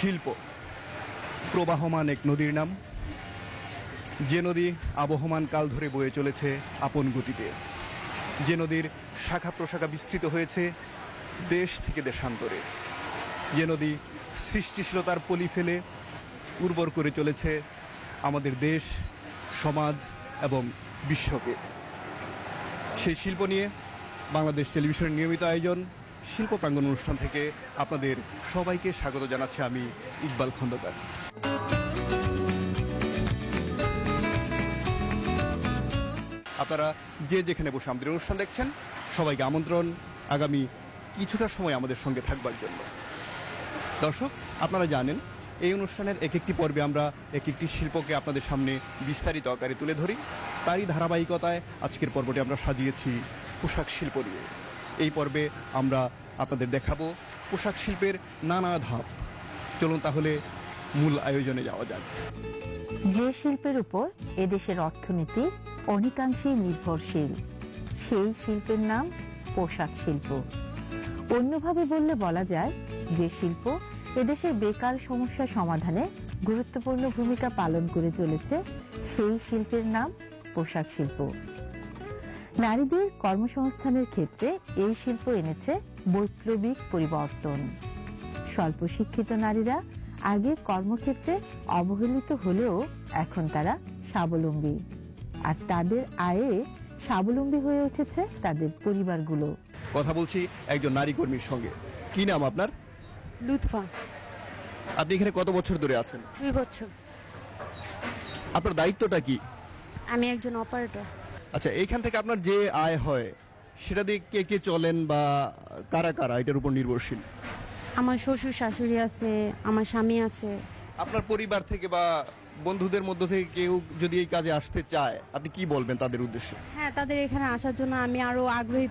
শিল্প। প্রবাহমান এক নদীর নাম। যে নদী আবহমান কাল ধরে বয়ে চলেছে আপন গতিতে। যে নদীর শাখা প্রশাখা বিস্তৃত হয়েছে দেশ থেকে দেশান্তরে। যে নদী সৃষ্টিশীলতার পলি ফেলে উর্বর করে চলেছে আমাদের দেশ, সমাজ এবং বিশ্বকে। সেই শিল্প নিয়ে বাংলাদেশ টেলিভিশনের নিয়মিত আয়োজন শিল্প প্রাঙ্গণ অনুষ্ঠান থেকে আপনাদের সবাইকে স্বাগত জানাচ্ছি আমি ইকবাল খন্দকার। আপনারা যে যেখানে বসে আমাদের অনুষ্ঠান দেখছেন, সবাইকে আমন্ত্রণ আগামী কিছুটা সময় আমাদের সঙ্গে থাকবার জন্য। দর্শক, আপনারা জানেন, এই অনুষ্ঠানের এক একটি পর্বে আমরা এক একটি শিল্পকে আপনাদের সামনে বিস্তারিত আকারে তুলে ধরি। তারই ধারাবাহিকতায় আজকের পর্বটি আমরা সাজিয়েছি পোশাক শিল্প নিয়ে। এই পর্বে আমরা আপনাদের দেখাবো পোশাক শিল্পের নানা ধাপ। চলুন তাহলে মূল আয়োজনে যাওয়া যাক। যে শিল্পের উপর এদেশের অর্থনীতি অনেকাংশেই নির্ভরশীল, সেই শিল্পের নাম পোশাক শিল্প। অন্যভাবে বললে বলা যায় যে শিল্প এদেশের বেকার সমস্যা সমাধানে গুরুত্বপূর্ণ ভূমিকা পালন করে চলেছে সেই শিল্পের নাম পোশাক শিল্প। নারীদের কর্মসংস্থানের ক্ষেত্রে এই শিল্প এনেছে বৈপ্লবিক পরিবর্তন। স্বল্প শিক্ষিত নারীরা আগে কর্মক্ষেত্রে অবহেলিত হলেও এখন তারা স্বাবলম্বী। আর তাদের আয়ে স্বাবলম্বী হয়ে উঠেছে তাদের পরিবারগুলো। কথা বলছি একজন নারী কর্মীর সঙ্গে। কি নাম আপনার? লুৎফা। আপনি এখানে কত বছর ধরে আছেন? দুই বছর। আপনার দায়িত্বটা কি? আমি একজন অপারেটর আচ্ছা এইখান থেকে আপনার যে আয় হয় সেটা দিয়ে কে কে চলেন বা কারা কারা এটার উপর নির্ভরশীল? আমার শ্বশুর শাশুড়ি আছে আমার স্বামী আছে। আপনার পরিবার থেকে বা বন্ধুদের মধ্য থেকে কেউ যদি এই কাজে আসতে চায় আপনি কি বলবেন তাদের উদ্দেশ্যে? হ্যাঁ তাদের এখানে আসার জন্য আমি আরও আগ্রহী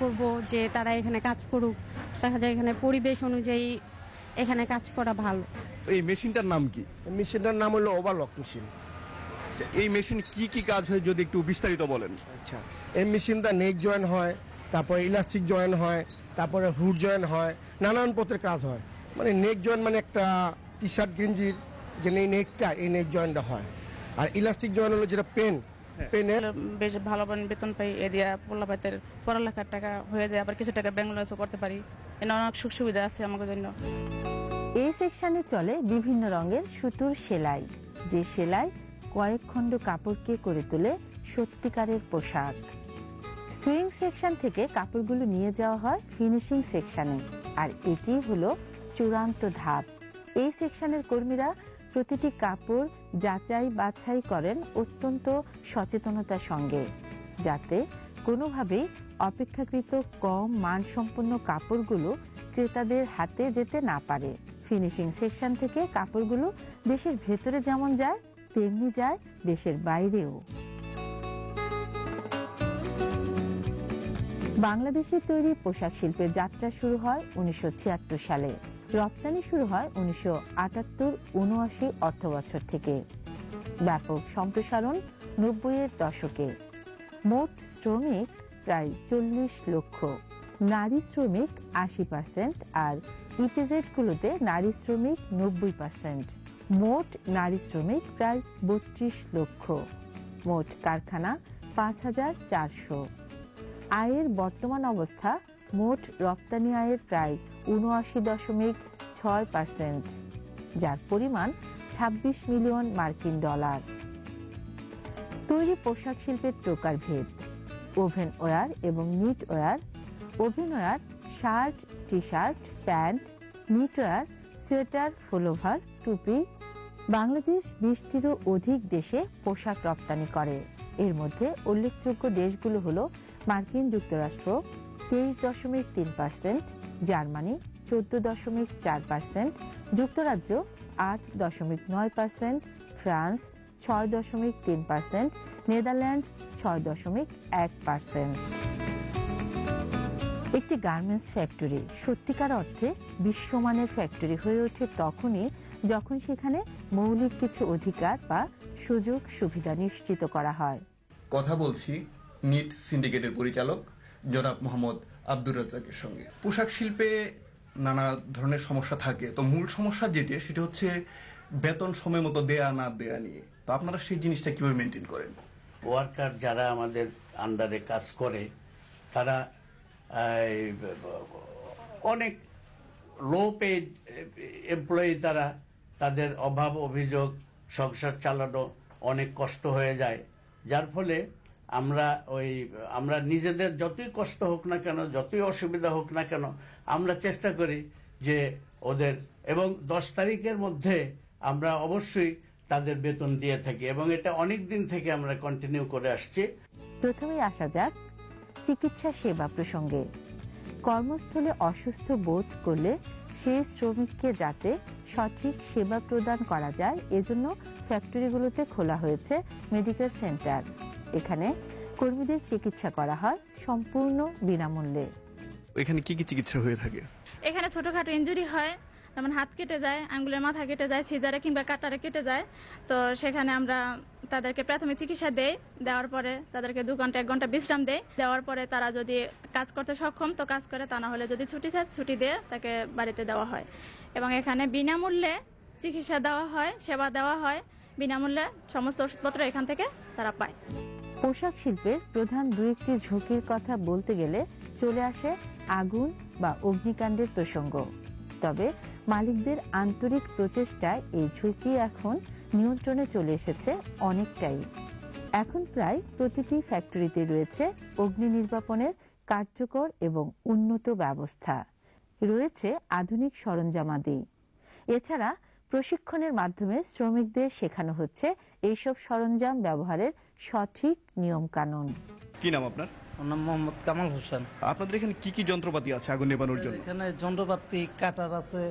করব যে তারা এখানে কাজ করুক। দেখা যায় এখানে পরিবেশ অনুযায়ী এখানে কাজ করা ভালো। এই মেশিনটার নাম কি? মেশিনটার নাম হলো ওভারলক মেশিন আচ্ছা, এই মেশিন কি কি কাজ হয় যদি একটু বিস্তারিত বলেন? আচ্ছা এই মেশিনটা নেক জয়েন হয় তারপরে ইলাস্টিক জয়েন হয় তারপরে হুড জয়েন হয় নানান পথের কাজ হয়। মানে নেক জয়েন মানে একটা টি শার্ট গেঞ্জির যে এই নেকটা এই নেক জয়েনটা হয়। আর ইলাস্টিক জয়েন হলো যেটা পেন পেনের বেশ ভালো বেতন পাই এ দিয়া পোলাপাতের পড়ালেখার টাকা হয়ে যায় আবার কিছু টাকা ব্যাংক লোনসও করতে পারি। এনে অনেক সুখ সুবিধা আছে আমাদের জন্য। এই সেকশনে চলে বিভিন্ন রঙের সুতোর সেলাই। যে সেলাই কয়েক খণ্ড কাপড়কে করে তোলে সত্যিকারের পোশাক। সুইং সেকশন থেকে কাপড়গুলো নিয়ে যাওয়া হয় ফিনিশিং সেকশনে আর এটি হলো চূড়ান্ত ধাপ। এই সেকশনের কর্মীরা প্রতিটি কাপড় যাচাই বাছাই করেন অত্যন্ত সচেতনতার সঙ্গে, যাতে কোনোভাবেই অপেক্ষাকৃত কম মানসম্পন্ন কাপড়গুলো ক্রেতাদের হাতে যেতে না পারে। ফিনিশিং সেকশন থেকে কাপড়গুলো দেশের ভেতরে যেমন যায় তেমনি যায় দেশের বাইরেও। বাংলাদেশের তৈরি পোশাক শিল্পের যাত্রা শুরু হয় উনিশশো সালে। রপ্তানি শুরু হয় উনিশশো আটাত্তর উনআশি অর্থ বছর থেকে। ব্যাপক সম্প্রসারণ নব্বইয়ের দশকে। মোট শ্রমিক প্রায় চল্লিশ লক্ষ। নারী শ্রমিক আশি পার্সেন্ট আর ইপিজেড গুলোতে নারী শ্রমিক নব্বই পার্সেন্ট। মোট নারী শ্রমিক প্রায় বত্রিশ লক্ষ। মোট কারখানা পাঁচ হাজার চারশো। আয়ের বর্তমান অবস্থা মোট রপ্তানি আয়ের প্রায় উনআশি দশমিক ছয় পার্সেন্ট, যার পরিমাণ ২৬ মিলিয়ন মার্কিন ডলার। তৈরি পোশাক শিল্পের প্রকারভেদ, ওভেন ওয়ার এবং knit wear, woven wear, shirt T shirt pant, knit wear, sweater pullover টুপি বাংলাদেশ বিশটিরও অধিক দেশে পোশাক রপ্তানি করে। এর মধ্যে উল্লেখযোগ্য দেশগুলো হলো মার্কিন যুক্তরাষ্ট্র তেইশ দশমিক তিন পার্সেন্ট, জার্মানি চোদ্দ দশমিক চার পার্সেন্ট, যুক্তরাজ্য আট দশমিক নয় পার্সেন্ট, ফ্রান্স ছয় দশমিক তিন পার্সেন্ট, নেদারল্যান্ডস ছয় দশমিক এক পার্সেন্ট। একটি গার্মেন্টস ফ্যাক্টরি সত্যিকার অর্থে বিশ্বমানের ফ্যাক্টরি হয়ে ওঠে তখনই যখন সেখানে মৌলিক কিছু অধিকার বা সুযোগ সুবিধা নিশ্চিত করা হয়। কথা বলছি নিট সিন্ডিকেটের পরিচালক জনাব মোহাম্মদ আব্দুর রাজ্জাকের সঙ্গে। পোশাক শিল্পে নানা ধরনের সমস্যা থাকে। তো মূল সমস্যা যেটি সেটা হচ্ছে বেতন সময় মতো দেয়া না দেয়া নিয়ে। তো আপনারা সেই জিনিসটা কীভাবে মেনটেন করেন? ওয়ার্কার যারা আমাদের আন্ডারে কাজ করে তারা অনেক লো পেড এমপ্লয়ি তারা তাদের অভাব, অভিযোগ, সংসার চালানো অনেক কষ্ট হয়ে যায়। যার ফলে আমরা ওই, আমরা নিজেদের যতই কষ্ট হোক না কেন, যতই অসুবিধা হোক না কেন, আমরা চেষ্টা করি যে ওদের, এবং দশ তারিখের মধ্যে আমরা অবশ্যই তাদের বেতন দিয়ে থাকি, এবং এটা অনেক দিন থেকে আমরা কন্টিনিউ করে আসছি। প্রথমেই আসা যাক চিকিৎসা সেবা প্রসঙ্গে। কর্মস্থলে অসুস্থ বোধ করলে সেই শ্রমিককে যাতে সঠিক সেবা প্রদান করা যায় এজন্য ফ্যাক্টরিগুলোতে খোলা হয়েছে মেডিকেল সেন্টার। এখানে কর্মীদের চিকিৎসা করা হয় সম্পূর্ণ বিনামূল্যে। এখানে কি কি চিকিৎসা হয়ে থাকে? এখানে ছোটখাটো ইনজুরি হয় যেমন হাত কেটে যায়, আঙ্গুলের মাথা কেটে যায়, সিজারে কিংবা কাটারে কেটে যায়, তো সেখানে আমরা তাদেরকে প্রাথমিক চিকিৎসা দেই, দেওয়ার পরে তাদেরকে দু ঘণ্টা, এক ঘণ্টা বিশ্রাম দেই, দেওয়ার পরে তারা যদি কাজ করতে সক্ষম, তো কাজ করে, তা না হলে যদি ছুটি চায়, ছুটি দিয়ে তাকে বাড়িতে দেওয়া হয়। এবং এখানে বিনামূল্যে চিকিৎসা দেওয়া হয়, সেবা দেওয়া হয়, বিনামূল্যে সমস্ত ওষুধপত্র এখান থেকে তারা পায়। পোশাক শিল্পের প্রধান দু একটি ঝুঁকির কথা বলতে গেলে চলে আসে আগুন বা অগ্নিকাণ্ডের প্রসঙ্গ। তবে মালিকদের আন্তরিক প্রচেষ্টায় এই ঝুঁকি এখন নিয়ন্ত্রণে চলে এসেছে অনেকটাই। এখন প্রায় প্রতিটি ফ্যাক্টরিতে রয়েছে অগ্নি নির্বাপনের কার্যকর এবং উন্নত ব্যবস্থা। রয়েছে আধুনিক সরঞ্জামাদি এছাড়া প্রশিক্ষণের মাধ্যমে শ্রমিকদের শেখানো হচ্ছে এইসব সরঞ্জাম ব্যবহারের সঠিক নিয়ম কানুন কি নাম আপনার? নাম মোহাম্মদ কামাল হোসেন। আপনাদের এখানে কি কি যন্ত্রপাতি আছে আগুন নেবানোর জন্য? এখানে যন্ত্রপাতি কাটার আছে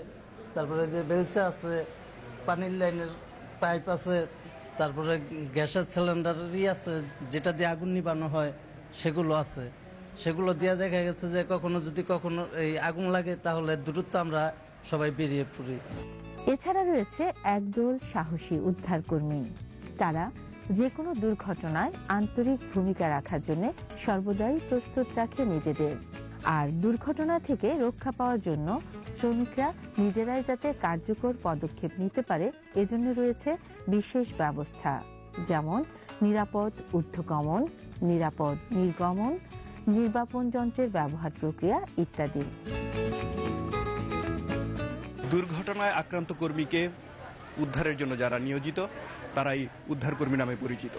তারপরে যে বেলচা আছে পানির লাইনের পাইপ আছে তারপরে গ্যাসের সিলিন্ডারই আছে যেটা দিয়ে আগুন নিবানো হয় সেগুলো আছে। সেগুলো দিয়ে দেখা গেছে যে কখনো যদি কখনো এই আগুন লাগে তাহলে দ্রুত আমরা সবাই বেরিয়ে পড়ি। এছাড়া রয়েছে একদল সাহসী উদ্ধারকর্মী। তারা যে কোনো দুর্ঘটনায় আন্তরিক ভূমিকা রাখার জন্য সর্বদাই প্রস্তুত রাখে নিজেদের। আর দুর্ঘটনা থেকে রক্ষা পাওয়ার জন্য শ্রমিকরা নিজেরাই যাতে কার্যকর পদক্ষেপ নিতে পারে, এজন্য রয়েছে বিশেষ ব্যবস্থা। যেমন নিরাপদ ঊর্ধ্বগমন, নিরাপদ নির্গমন, নির্বাপন যন্ত্রের ব্যবহার প্রক্রিয়া ইত্যাদি। দুর্ঘটনায় আক্রান্ত কর্মীকে উদ্ধারের জন্য যারা নিয়োজিত তারাই উদ্ধারকর্মী নামে পরিচিত।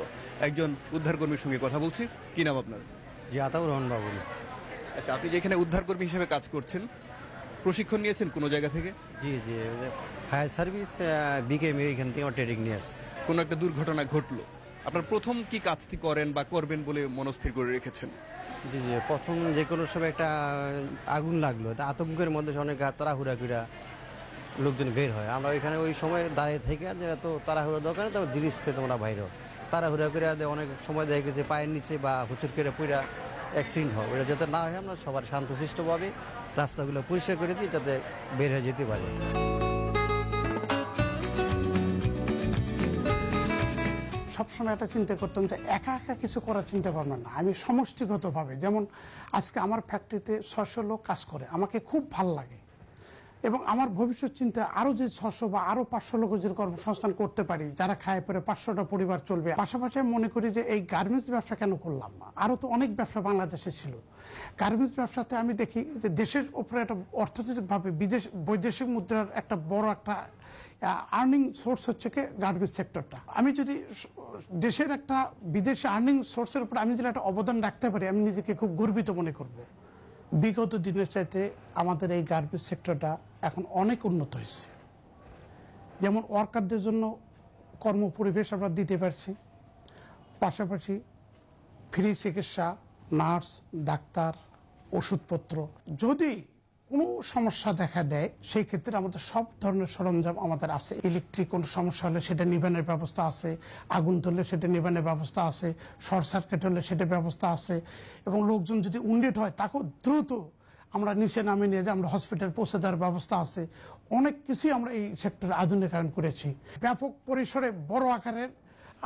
একজন উদ্ধারকর্মীর সঙ্গে কথা বলছি। কি নাম আপনার? জি আতাউর রহমান বাবুল। আচ্ছা আপনি যেখানে উদ্ধারকর্মী হিসেবে কাজ করছেন প্রশিক্ষণ নিয়েছেন কোনো জায়গা থেকে? জি জি ফায়ার সার্ভিস বিকেএম এখান থেকে ট্রেনিং নিয়ে আসছে। কোনো একটা দুর্ঘটনা ঘটলো। আপনার প্রথম কি কাজটি করেন বা করবেন বলে মনস্থির করে রেখেছেন? জি জি প্রথম যে কোনো সময় একটা আগুন লাগল এটা আতঙ্কের মধ্যে অনেক তাড়াহুড়া কইরা লোকজন বের হয়। আমরা ওইখানে ওই সময় দাঁড়িয়ে থেকে যে এত তাড়াহুড়া দরকার নেই, তবে ধীরে স্থির তোমরা বাইরে। তাড়াহুড়া করে অনেক সময় দেখা গেছে পায়ের নিচে বা হুচুর করে পুরা অ্যাক্সিডেন্ট হয়। ওটা যাতে না হয় আমরা সবার শান্তশিষ্টভাবে রাস্তাগুলো পরিষ্কার করে দিই যাতে বের হয়ে যেতে পারে। সবসময় একটা চিন্তা করতাম যে একা একা কিছু করার চিন্তা ভাবনা না। আমি সমষ্টিগতভাবে যেমন আজকে আমার ফ্যাক্টরিতে ছশো লোক কাজ করে আমাকে খুব ভালো লাগে। এবং আমার ভবিষ্যৎ চিন্তা আরও যে ছশো বা আরও পাঁচশো লোক যদি কর্মসংস্থান করতে পারি, যারা খায় পরে পাঁচশোটা পরিবার চলবে, পাশাপাশি আমি মনে করি যে এই গার্মেন্টস ব্যবসা কেন করলাম না? আরও তো অনেক ব্যবসা বাংলাদেশে ছিল। গার্মেন্টস ব্যবসাতে আমি দেখি যে দেশের উপরে একটা অর্থনৈতিকভাবে বিদেশ, বৈদেশিক মুদ্রার একটা বড় একটা আর্নিং সোর্স হচ্ছে কি গার্মেন্টস সেক্টরটা। আমি যদি দেশের একটা বিদেশি আর্নিং সোর্সের উপর আমি যদি একটা অবদান রাখতে পারি, আমি নিজেকে খুব গর্বিত মনে করব। বিগত দিনের চাইতে আমাদের এই গার্মেন্টস সেক্টরটা এখন অনেক উন্নত হয়েছে। যেমন ওয়ার্কারদের জন্য কর্ম পরিবেশ আমরা দিতে পারছি। পাশাপাশি ফ্রি চিকিৎসা, নার্স, ডাক্তার, ওষুধপত্র, যদি কোনো সমস্যা দেখা দেয়, সেই ক্ষেত্রে আমাদের সব ধরনের সরঞ্জাম আমাদের আছে। ইলেকট্রিক কোনো সমস্যা হলে সেটা নিবানের ব্যবস্থা আছে, আগুন ধরলে সেটা নিবানের ব্যবস্থা আছে, শর্ট সার্কিট হলে সেটা ব্যবস্থা আছে এবং লোকজন যদি উন্ডেড হয়, তাকেও দ্রুত আমরা নিচে নামে নিয়ে যে আমরা হসপিটাল পৌঁছে দেওয়ার ব্যবস্থা আছে। অনেক কিছুই আমরা এই সেক্টরে আধুনিকায়ন করেছি। ব্যাপক পরিসরে বড় আকারের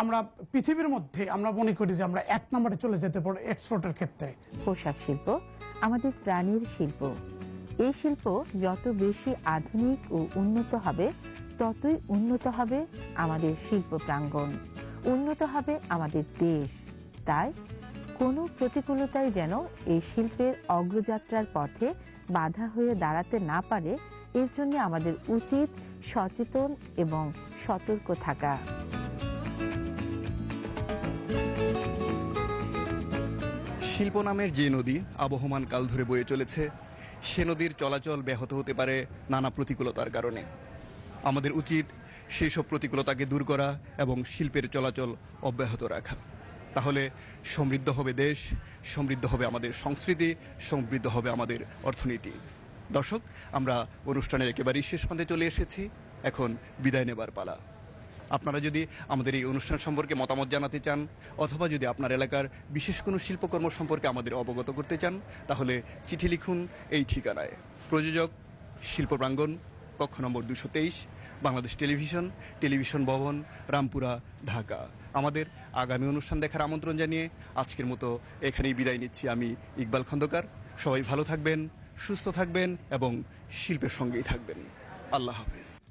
আমরা পৃথিবীর মধ্যে আমরা মনে করি যে আমরা এক নম্বরে চলে যেতে পারি এক্সপোর্টের ক্ষেত্রে। পোশাক শিল্প, আমাদের প্রাণীর শিল্প। এই শিল্প যত বেশি আধুনিক ও উন্নত হবে, ততই উন্নত হবে আমাদের শিল্প প্রাঙ্গণ উন্নত হবে আমাদের দেশ। তাই কোনো প্রতিকূলতাই যেন এই শিল্পের অগ্রযাত্রার পথে বাধা হয়ে দাঁড়াতে না পারে, এর জন্য আমাদের উচিত সচেতন এবং সতর্ক থাকা। শিল্প নামের যে নদী আবহমান কাল ধরে বয়ে চলেছে, সে নদীর চলাচল ব্যাহত হতে পারে নানা প্রতিকূলতার কারণে। আমাদের উচিত সেই সব প্রতিকূলতাকে দূর করা এবং শিল্পের চলাচল অব্যাহত রাখা। তাহলে সমৃদ্ধ হবে দেশ, সমৃদ্ধ হবে আমাদের সংস্কৃতি, সমৃদ্ধ হবে আমাদের অর্থনীতি। দর্শক, আমরা অনুষ্ঠানের একেবারেই শেষ প্রান্তে চলে এসেছি। এখন বিদায় নেবার পালা। আপনারা যদি আমাদের এই অনুষ্ঠান সম্পর্কে মতামত জানাতে চান, অথবা যদি আপনার এলাকার বিশেষ কোনো শিল্পকর্ম সম্পর্কে আমাদের অবগত করতে চান, তাহলে চিঠি লিখুন এই ঠিকানায়। প্রযোজক, শিল্প প্রাঙ্গণ, কক্ষ নম্বর দুশো তেইশ, বাংলাদেশ টেলিভিশন টেলিভিশন ভবন, রামপুরা, ঢাকা। আমাদের আগামী অনুষ্ঠান দেখার আমন্ত্রণ জানিয়ে আজকের মতো এখানেই বিদায় নিচ্ছি আমি ইকবাল খন্দকার। সবাই ভালো থাকবেন, সুস্থ থাকবেন এবং শিল্পের সঙ্গেই থাকবেন। আল্লাহ হাফেজ।